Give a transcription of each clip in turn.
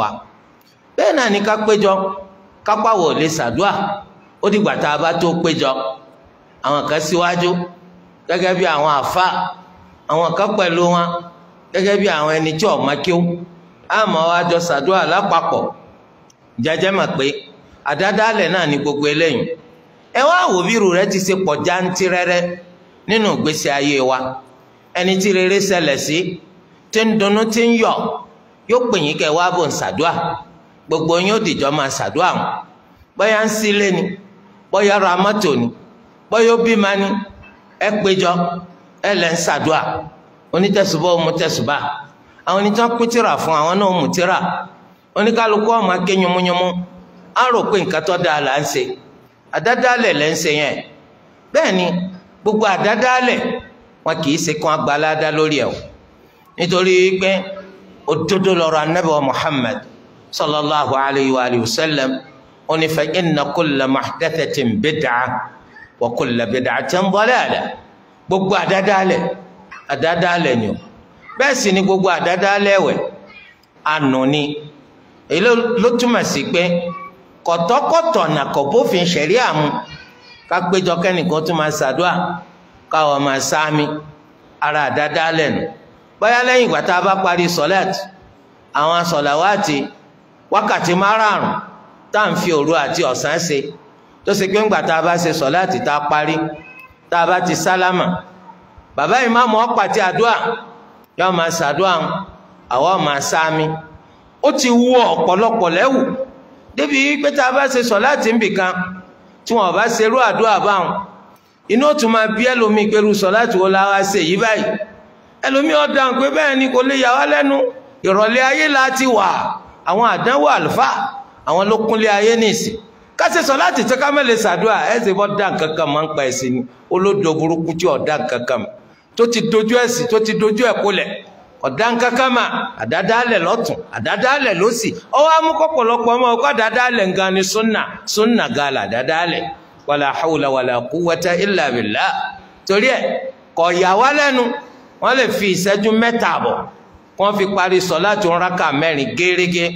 wa. Bẹ́ẹ̀ náà ní ká péjọ kápáwọ̀ lè ṣàdúà. Ó dìgbà tá a bá tó péjọ àwọn kan síwájú gẹ́gẹ́ bí àwọn àfa àwọn kan pẹ̀lú wọn gẹ́gẹ́ bí àwọn ẹni tí ọ̀ma kí ó. Àmọ́ wa ṣàdúà lápapọ̀. Jẹjẹ́ mọ̀ pé àdádálẹ̀ náà ní gbogbo eléyìí. Ẹ wá wò bírù rẹ ti ṣe pọ̀ jántírẹ́rẹ́ nínú ìgbésí ayé wa. Ẹni tí rere ṣẹlẹ̀ sí tí ń dunnú tí ń yọ̀ yóò pè yín kẹ́ wá bò ń ṣàdúà. Gbogbo yín ó dìjọ́ máa ṣàdúà wọn. Bóyá ń sílé ni bóyá ra mọ́tò ni bóyá ó bímọ ni ẹ péjọ ẹ lẹ́ ń ṣàdúà. Onítẹ̀sùbọ́ ó mú àwọn onítàn pín fún àwọn náà mú tírà. Oníkálukú ọmọ aké yúnmúyúnmú á rò pé nǹkan tó dáa là ń ṣe. Àdádálẹ̀ lẹ́ ń ṣe yẹn. Bẹ́ẹ̀ ni gbogbo àdádálẹ̀ wọn kì í ṣe gba aládá lórí ẹ̀ nítorí pé òdodo lọ́rọ̀ anabi wa muhammad sallallahu alayhi wa alihi wa sallam. Ó ní fa inna kulla muhdathatin bid'a wa kulla bid'atin dalalah. Gbogbo àdádálẹ̀ àdádálẹ̀ ni o. Bẹ́ẹ̀ sì ni gbogbo àdádálẹ̀ wẹ̀ ànú ni. Ló túmọ̀ sí pé kọ̀tọ́kọ̀tọ̀ nà kọ̀ bófin ṣẹ̀ríà mu. Ká péjọ kẹ́nìkan tún máa ṣàdúà káwọn máa sáámi ara àdáadáa lẹ́nu bóyá lẹ́yìn ìgbà tá a bá parí sọ́láàtì àwọn sọ̀làwátì wákàtí márààrún tá à ń fi òru àti ọ̀sán ṣe tó ṣe pé ńgbà tá a bá ṣe sọ́láàtì tá a parí tá a bá ti sálámà bàbá ìmáàmù ó pàtí àdúà yóò máa ṣàdúà àwọn máa sáámi ó ti wú ọ̀pọ̀lọpọ̀ lẹ́wù. Débi pé tá a bá ṣe sọ́láàtì ńbìkan tí wọn bá ṣerú àdúrà báwọn inú tún máa bí ẹlòmíì pẹ̀lú sọ láti wọlé ara ṣe yìí báyìí ẹlòmíì ó dáhùn pé bẹ́ẹ̀ ni kò lè yà wá lẹ́nu. Ìrọ̀lẹ́ ayé láti wà. Àwọn àdánwò àlùfáà àwọn ló kúnlé ayé nìsí káṣe sọ láti tẹ ká mẹ́lẹ̀ ṣàdúrà ẹ̀ ṣe bọ́ dá nǹkan kan máa ń pa ẹ̀sìn ni. Olódo burúkú tí ò dá nǹkan kan tó ti dojú ẹ̀sìn tó ti dojú ẹ̀ kólẹ̀ ọ̀dá nǹkan kan mà àdádálẹ̀ lọ́tún àdádálẹ̀ lọ́sì ọwọ́ amúkọ̀pọ̀lọpọ̀ ọmọ ọkọ̀ àdádálẹ̀ nǹkan ni súnà súnà gàlà àdádálẹ̀. Wàlà hawla wàlà illa billah. Torí ẹ̀ kọ̀ wọ́n lè fi ìṣẹ́jú mẹ́ta àbọ̀ wọ́n fi parí sọ̀láàtì rákà mẹ́rin gérégé.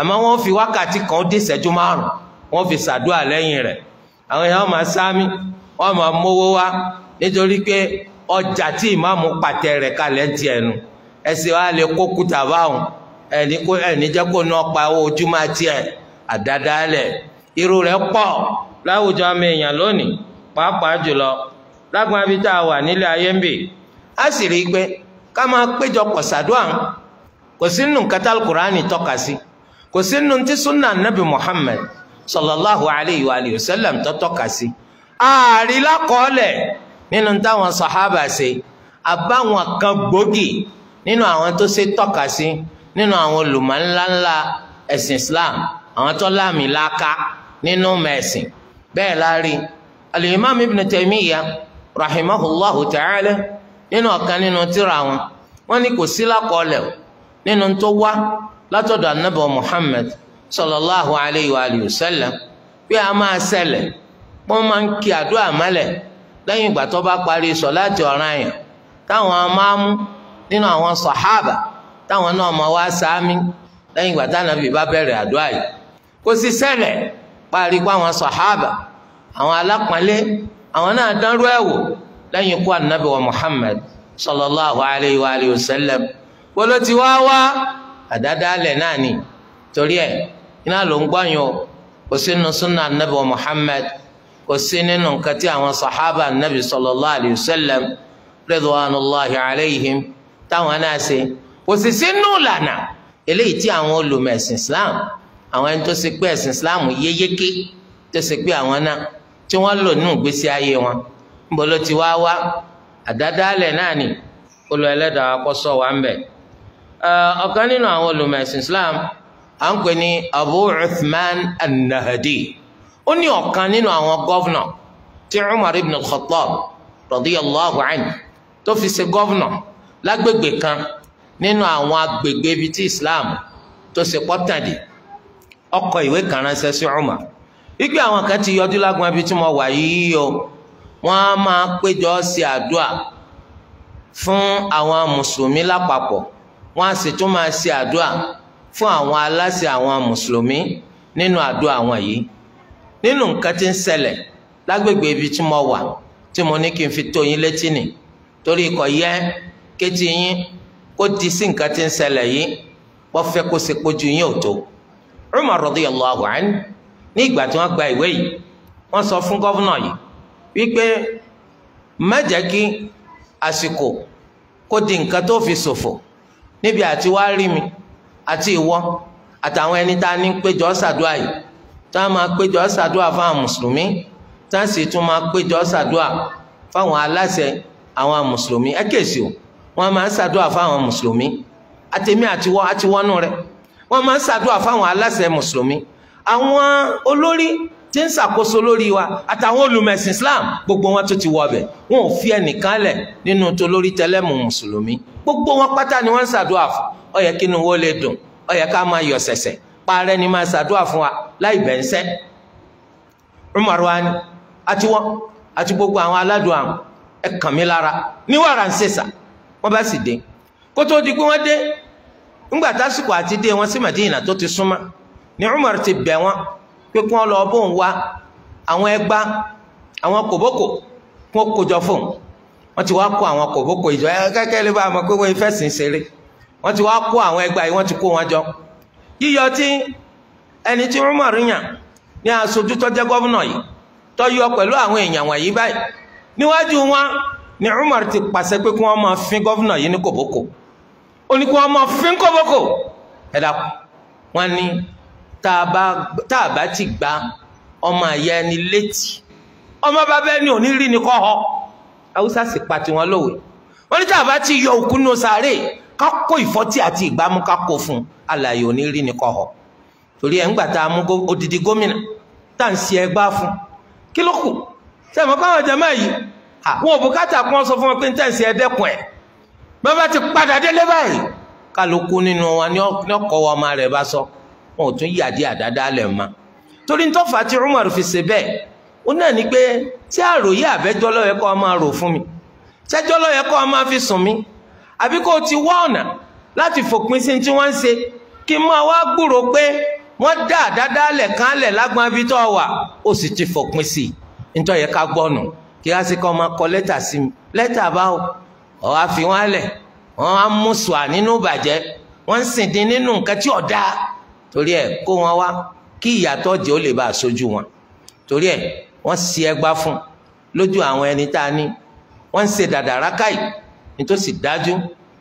Àmọ́ wọ́n fi wákàtí kan dé ìṣẹ́jú márùn wọ́n fi ṣàdúrà lẹ́yìn rẹ̀. Àwọn èèyàn máa sáámi wọ́n máa mówó wá nítorí pé ọjà tí ìmáàmù pàtẹ rẹ̀ kalẹ̀ ti ẹnu ẹsẹ̀ wa lè kó kúta báwọn ẹni kó ẹni jẹ́ kó ná pa owó ojúmọ́ tiẹ̀ àdádálẹ̀. Irú rẹ̀ pọ̀ láwùjọ ọmọ èèyàn lónìí pàápàá jùlọ lágbọn abí tá a wà nílé ayé ń bì á sì rí i pé ká máa péjọpọ̀ ṣàdúrà kò sí nínú nǹkan tí alukur'ani tọ́ka sí. Kò sí nínú tí sunna nabi muhammad sallallahu alayhi wa sallam tó tọ́ka sí. Ààrí lákọọ́lẹ̀ nínú táwọn sàhábà ṣe. Àbáwọn kan gbòógì nínú àwọn tó ṣe tọ́ka sí nínú àwọn olùmọ̀ ńláńlá ẹ̀sìn islam àwọn tó láàmì láká nínú mẹ̀sìn bẹ́ẹ̀ láàárín al-imam ibn taymiya ta'ala nínú ọ̀kan nínú tírà wọn. Wọ́n ní kò sí lákọọ́lẹ̀ nínú tó wá látọ̀dọ̀ anábọ̀ muhammad sallallahu alayhi wa alihi wa sallam pé a máa ṣẹlẹ̀. Wọ́n máa ń kí àdúrà mọ́lẹ̀ lẹ́yìn ìgbà tó bá parí sọ̀láàtì ọ̀ranyàn táwọn máa mú nínú àwọn sàhábà táwọn náà máa wá sáámi lẹ́yìn ìgbà táwọn nàbì bá bẹ̀rẹ̀ àdúrà yìí. Kò sì ṣẹlẹ̀ parí pa àwọn sàhábà àwọn alápọ̀nlé àwọn náà dánrú ẹ̀ wò lẹ́yìn ikú ànábì wa muhammad sallallahu alayhi wa alihi wa sallam wọlé tí wá wá? Àdádálẹ̀ náà ni. Torí ẹ̀ iná ló ń gbọ́yìn o. Kò sí nínú súnà ànábì wa muhammad kò sí nínú nǹkan tí àwọn sàhábà ànábì sallallahu alayhi wa sallam ridwanullahi alayhim táwọn náà ṣe. Kò sì sínú ìlànà eléyìí tí àwọn olùmọ̀ islam àwọn ẹni tó ṣe pé ẹ̀sìn islam yéyéké tó ṣe pé àwọn náà tí wọ́n lò nínú ìgbésí ayé wọn ló ti wá wá? Àdádálẹ̀ náà ni. Olú ẹlẹ́dàá kọ́ sọ wá ń bẹ̀. ọ̀kan nínú àwọn olùmọ̀ ẹ̀sìn islam à ń pè ní abu uthman an-nahdi. Ó ní ọ̀kan nínú àwọn gọ́vnọ̀ tí umar ibn al-khattab radiyallahu anhu tó fi ṣe gọ́vnọ̀ lágbègbè kan nínú àwọn agbègbè ibi tí islam tó ṣe pọ́tàdì ọkọ̀ ìwé kan ránṣẹ́ sí Umar. Wípé àwọn kan ti yọjú lágbọn ibi tí mo wà yìí o wọ́n á máa péjọ ṣe àdúà fún àwọn mùsùlùmí lápapọ̀. Wọ́n á sì tún máa ṣe àdúà fún àwọn aláṣẹ àwọn mùsùlùmí nínú àdúrà àwọn yìí. Nínú nǹkan tí ń ṣẹlẹ̀ lágbègbè ibi tí mo wà tí mo ní kí n fi tó yín létí nì torí kò yẹ kétí yín kó di sí nǹkan tí ń ṣẹlẹ̀ yìí wọ́n fẹ́ kó ṣe pójú yín ò tó. Umar radiyallahu anhu ní ìgbà tí wọ́n gba ìwé yìí wọ́n sọ fún gọ́vnà yìí wípé má jẹ́ kí àsìkò kó di nǹkan tó fi ṣòfò níbi àti wá rí mi àti ìwọ àtàwọn ẹni tá a ní péjọ ṣàdúrà yìí tá a máa péjọ ṣàdúrà fáwọn mùsùlùmí tá a sì tún máa péjọ ṣàdúrà fáwọn aláṣẹ àwọn mùsùlùmí. Ẹ kèsì o wọn máa ń ṣàdúrà fáwọn mùsùlùmí. Àtẹmí àtiwọ àtiwọnú rẹ. Wọn máa ń ṣàdúrà fáwọn aláṣẹ mùsùlùmí. Àwọn olórí tí ń ṣàkóso lórí wa àtàwọn olùmẹ̀sìn islam gbogbo wọn tó ti wọ ọbẹ̀ wọn ò fi ẹnìkan lẹ̀ nínú tó lórí tẹlẹ́mù mùsùlùmí. Gbogbo wọn pátá ni wọ́n ń ṣàdúrà fún. Ó kí inú wo lè dùn ó ká máa yọ̀ sẹ̀sẹ̀ parẹ́ ni máa ṣàdúrà fún wa láì bẹ̀ ń sẹ́ Umar wa ni àti wọn àti gbogbo àwọn aládùn àwọn ẹ kàn lára. Ní wàrà ń ṣèṣà wọn bá sì dé. Kó tó di pé wọn wọn wọn pé kí wọ́n lọ bóun wá. Àwọn ẹgbá àwọn kòbókò kí wọ́n kójọ fóun wọ́n ti wá kó àwọn kòbókò ìjọ. Kẹ́kẹ́ lè bá mọ̀ pé wọ́n fẹ́ sìn ṣeré. Wọ́n ti wá kó àwọn ẹgbá yìí wọ́n ti kó wọn jọ. Yíyọ tí ẹni tí Umar yàn ní aṣojú tó jẹ́ gọ́vùnà yìí tó yọ pẹ̀lú àwọn èèyàn wọ̀nyí báyìí. Níwájú wọn ni Umar ti pàṣẹ pé kí wọ́n máa fín gọ́vùnà yìí ní kòbókò. Ó ní kí wọ́n máa fín kòbókò. Ẹ dàpọ̀ wọ́n ní tá a bá ti gba ọmọ àyà ẹni létí ọmọ bàbá ẹni ò ní rí ni kọ́ họ. Haúsá sì pa tiwọn lówe. Wọn ní tá a bá ti yọ òkú nù sàárè ká kó ìfọ́tí àti ìgbámú ká fún alàyè ò ní rí ni kọ́ họ. Torí ẹ̀ ń gbà tá a mú odidi gómìnà tá à ń ṣe ẹgbá fún kí ló kù? Sẹ́mi káwọn jẹ́mọ́ yìí wọn ò bùkátà kí wọ́n sọ fún wọn pé ń tẹ̀sí ẹ̀dẹ́kùn ẹ̀. Bàbá ti padà délé báyìí. Kálukú nínú wọn ní ọkọ̀ ọmọ rẹ̀ bá sọ wọn ò tún yàdí àdáda lẹ̀ mọ́. Torí tó fà á tí Umar fi ṣe bẹ́ẹ̀ ó náà ní pé tí àròyé àbẹ́jọ́ lọ́yẹ kọ́ ọ máa rò fún mi tẹ́jọ́ lọ́yẹ kọ́ ọ máa fi sùn mí àbí kó o ti wá ọ̀nà láti fòpin sí tí wọ́n ń ṣe kí n máa wá gbúrò pé wọ́n dá àdáda lẹ̀ kán lẹ̀ lágbọ́n abí tó wà ó sì ti fòpin sí nítorí yẹ ká gbọ́nù kí á sì kọ́ ọ máa kọ lẹ́tà sí mi. Lẹ́tà báwo ọ̀ wá fi wọ́n lẹ̀ wọ́n á mú sùà nínú ìbàjẹ́ wọ́n ń sìn dín nínú nǹkan tí ò dáa torí ẹ kó wọn wá kí ìyàtọ̀ jẹ́ ó lè bá a sojú wọn. Torí ẹ wọ́n si ẹgbá fún lójú àwọn ẹni tá a ní wọ́n ń ṣe dàdàrà káì nítòsí dájú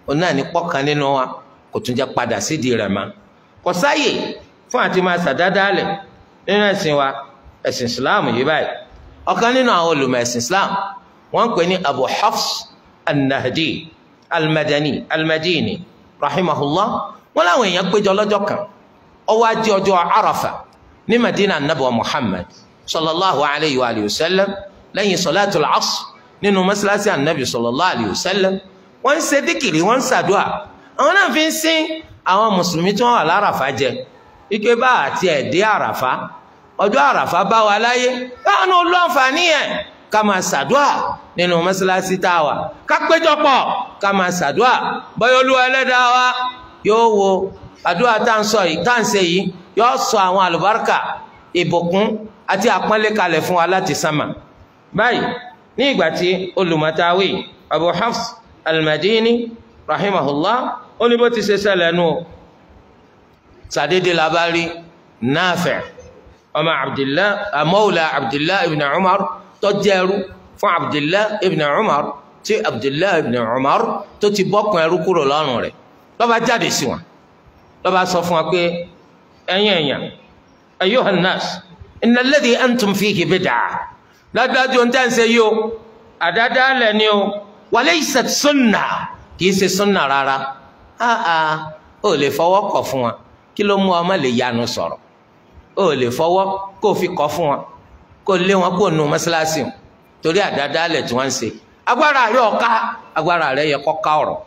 òun náà ní pọ́kàn nínú wa kò tún jẹ́ padà sídìí rẹ̀ mọ́. Kò sáyè fún àti máa ṣàdádálẹ̀ nínú ẹ̀sìn wa ẹ̀sìn Islam yìí báyìí. Ọ̀kan nínú àwọn olùmọ̀ ẹ̀sìn Islam wọ́n ń pè ní Abu Hafs an-Nahdi al-Madani rahimahullah. Wọ́n láwọn èèyàn péjọ lọ́jọ́ kan ọwọ́ ajé ọjọ́ arafa ní madina anabu muhammad sallallahu alayhi wa wa sallam lẹ́yìn sọláàtù al-asr nínú masalasi anabi sallallahu alayhi wa sallam. Wọ́n ń ṣe díkìrì wọ́n ń ṣàdúà. Àwọn náà fi ń sin àwọn mùsùlùmí tí wọ́n wà lárafa jẹ. Ike bá àti ẹ̀dẹ́ àràfá ọjọ́ àràfá bá wa láyé báwọn náà lọ àǹfààní yẹn? Ká máa ṣàdúà nínú masalasi tá a wà. Ká péjọpọ̀ ká máa ṣàdúà. Bọ́yọ̀ olúwa ẹlẹ́dàá wa yóò wo àdúrà tá ń sọ yìí tá ń ṣe yìí yóò sọ àwọn àlùbáríkà ìbùkún àti àpọ́nlé kalẹ̀ fún wa láti sánmà. Báyìí ní ìgbà tí olùmọ̀tàwé abu hafs al-madini rahimahullah ó ní bó ti ṣe ṣẹlẹ̀ nù. Sàdédé la bá rí Nafi' ọmọ abdillah amawla abdillah ibn umar tó jẹ́rú fún abdillah ibn umar tí abdillah ibn umar tó ti bọ́kùn ẹrú kúrò lọ́rùn rẹ̀. Ló jáde sí wọn lọ́ba sọ fún wa pé ẹ̀yin ẹ̀yàn ayyuhan nas innal ladhi antum fihi bid'ah. Dájú ń tẹ́ ń ṣe yìí o àdádálẹ̀ ni o wa laysat sunna kìí ṣe sunna rárá. Áà ó lè fọwọ́ kọ̀ fún wa kí ló mú ọmọ lè yanu sọ̀rọ̀? Ó lè fọwọ́ kó fi kọ̀ fún wa kó lé wọn kó nu mọ́ṣáláṣí torí àdádálẹ̀ tí wọ́n ń ṣe. Agbára rẹ̀ ọ̀ka agbára rẹ̀ yẹ kọ́ ká ọ̀rọ̀.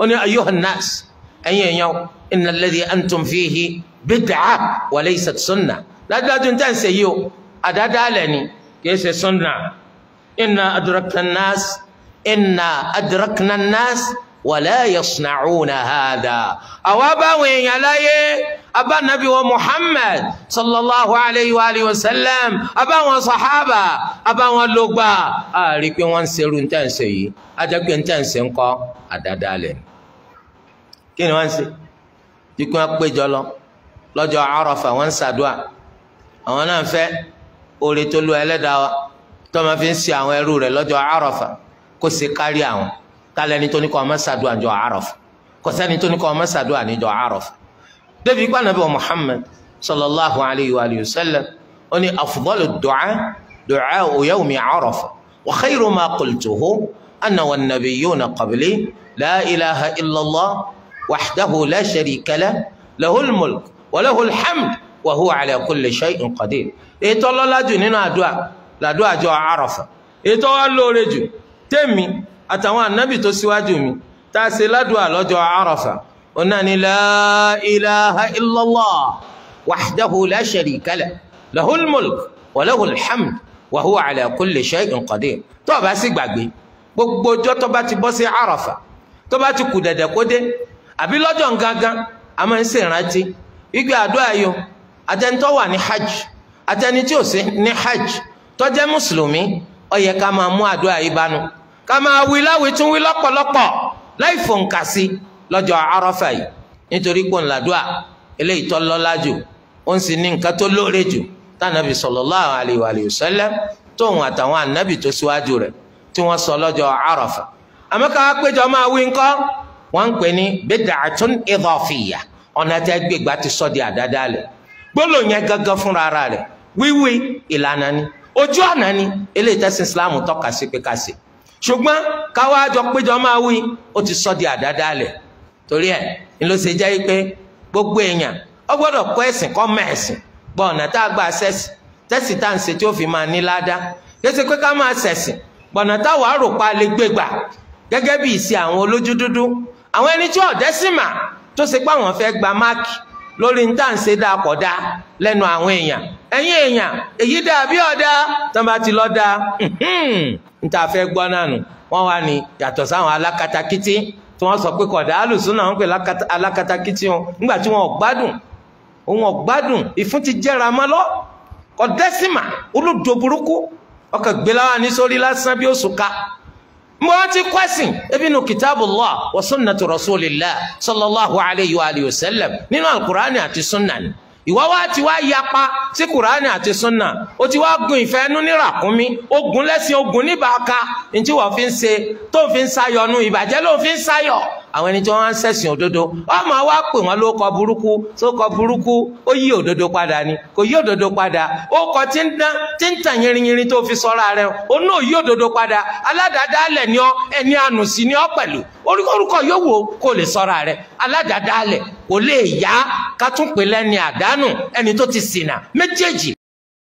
Ó ní ayyuhan nas ẹ̀yin èèyàn innal ladhi antum fihi bid'ah wa laysat sunnah. Dájúdájú ń tẹ̀sí yìí o àdádálẹ̀ ni kìí ṣe sunnah. Inna adrakna an-nas inna adrakna an-nas wala yasna'una hadha. Àwa báwọn èèyàn láyé abánabi wa muhammad sallallahu alayhi wa alihi wa sallam abáwọn sahaba abáwọn lógbà a rí i pé wọ́n ń serú ntẹ̀sẹ̀ yìí. Ajẹ́ pé ntẹ̀sẹ̀ ń kọ́ àdádálẹ̀ ni kí ni wọ́n ń ṣe? Ikú wọn péjọ lọ. Lọ́jọ́ Àrafà wọ́n ń ṣàdúà. Àwọn náà fẹ́ oore tó lu ẹlẹ́dàá wa tó máa fi ń ṣe àwọn ẹrú rẹ̀ lọ́jọ́ Àrafà kó ṣe kárí àwọn. Kálẹ̀ ní tó ní kọ́ ọmọ ṣàdúà níjọ́ Àrafà kò sẹ́ni tó ní kọ́ ọmọ ṣàdúà níjọ́ Àrafà débi ikú ànábì Muhammad sallallahu alayhi wa sallam ó ní afdalu du'a du'a yawmi Àrafà wa khayru ma qultuhu ana wa nabiyyuna qabli wahdahu la sharika lah lahul mulk wa lahul hamd wa huwa ala kulli shay'in qadir ètò ọlọ́lájú nínú àdúrà làdúrà jọ Àrafà ètò wa lóore jù tèmi àtàwọn ànábì tó síwájú mi tá a ṣe ládùúà lọ́jọ́ Àrafà ọ̀nà ni la ilaha illallah wahdahu la sharika lah lahul mulk wa lahul hamd wa huwa ala kulli shay'in qadir tó o bá sì gbàgbé gbogbo ọjọ́ tó bá ti bọ́ sí Àrafà tó bá ti kù dẹ̀dẹ̀ kó dé àbí lọ́jọ́ gangan a máa ń ṣèrántí igbe àdúrà yọ àtẹnitọ́ wà ní hajj àtẹni tí ò sí ní hajj tó jẹ́ mùsùlùmí ó yẹ ká máa mú àdúrà yìí bánu. Ká máa wí láwí tún wí lọ́pọ̀lọpọ̀ láì fòǹkà sí lọ́jọ́ Àrafà yìí. Nítorí pé ńláàdúrà eléyìí tó lọ́lá jù ó ń sì ní nǹkan tó lóore jù tánàbì sallallahu alayhi wa sallam tóun àtàwọn ànábì tó síwájú rẹ̀ tí wọ́n sọ lọ́jọ́ Àrafà àmọ́ ká péjọ máa wí ńkọ́ wọ́n ń pè ní bid'atun idafiyya ọ̀nà tẹ́ gbégbá ti sọ di àdádálẹ̀ gbólóhùn yẹn gángan fúnra ara rẹ̀. Wíwí ìlànà ni. Ojú ọ̀nà ni eléyìí tẹ́sí islam tọ́ka sí pé ṣùgbọ́n káwá jọ péjọ máa wí ó ti sọ di àdádálẹ̀ torí ẹ̀ ni ló jẹ́ pé gbogbo èèyàn ó gbọ́dọ̀ kọ́ ẹ̀sìn kọ́ mọ̀ ẹ̀sìn. Gbọ́ ọ̀nà tá a gbà sẹ́sì tẹ́sì tá à ń ṣe tí ó fi máa ní ládá. Kéṣe pé ká máa ṣẹ̀sìn gbọ̀nà táwọn àròpá lè gbégbà gẹ́gẹ́ bí ìṣe àwọn olójú dúdú àwọn ẹni tí ọ̀dẹ́ tó ṣe pé àwọn fẹ́ gba máàkì lórí ní tàǹsẹ̀ dáa lẹ́nu àwọn èèyàn. Ẹ̀yin èèyàn èyí dáa ọ̀dá tó bá ti lọ dáa ń fẹ́ gbọ́ náà nù. Wọ́n wá ní yàtọ̀ sáwọn alákatakítí tí wọ́n sọ pé kọ̀dá alùsùn náà wọ́n pè alákatakítí wọn nígbà tí wọ́n gbádùn òun ọ̀gbádùn ìfún ti jẹ́ra mọ́ lọ. Kọ̀dẹ́sìmà olódò burúkú. Ọkọ̀ gbéláwà ní sórí lásán bí ó sùn mo ti kwẹ́sìn ebi nu kitabullah wa sunnatu rasulillah sallallahu alayhi wa alihi wa sallam nínú alukur'ani àti sunna ni. Ìwọ wa ti wá yapa sí kur'ani àti sunna o ti wá gun ìfẹ́ nú ní ràkúnmí ogun lẹ́sìn ogun níbàáka ntí wọ́n fi ń ṣe tó fi ń sayọ̀ nu ìbàjẹ́ ló fi ń sayọ̀ àwọn ẹni tí wọ́n ń ṣẹ̀sìn òdodo wọ́n máa wá pè wọ́n ló kọ burúkú tó kọ burúkú ó yí òdodo padà ni kò yí òdodo padà. Ó kọ tí ń dán tí ń tàn yìnrìnyìnrìn tó fi sọ́ra rẹ̀ ó náà yí òdodo padà. Aládàádáálẹ̀ ni ọ́ ẹni ànù sí ni ọ́ pẹ̀lú. Orúkọ wò kó lè sọ́ra rẹ̀. Aládàádáálẹ̀ kò lè yá ká tún pè lẹ́ni àdánù ẹni tó ti ṣìnà. Méjèèjì